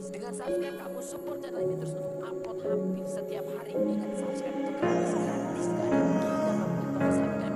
guys dengan subscribe kamu support channel ini terus untuk upload hampir setiap hari. Ingat subscribe itu gratis gratis gak kita ruginya untuk subscribe